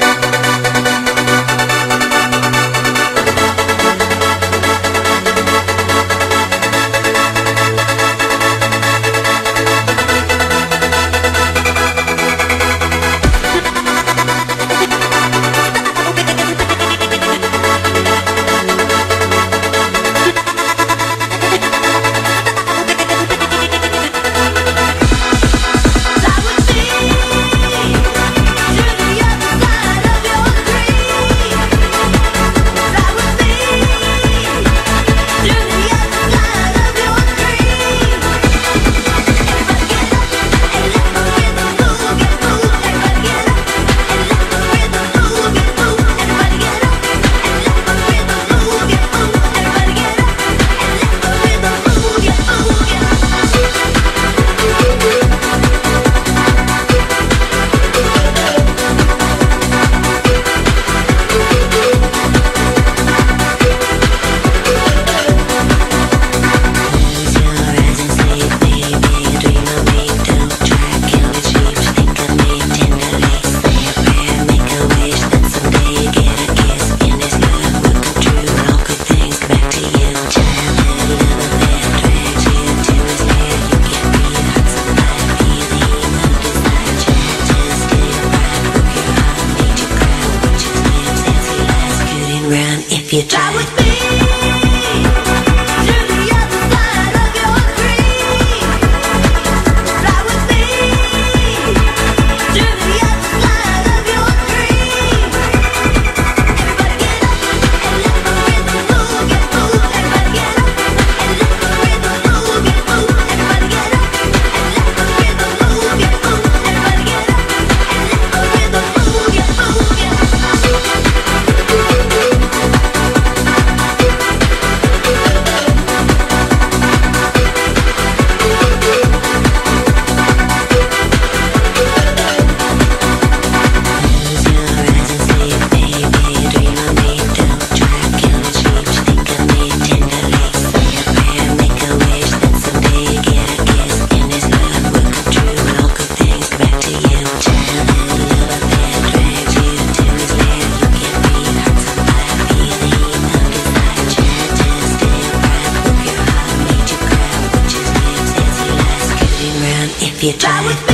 何? You if you try.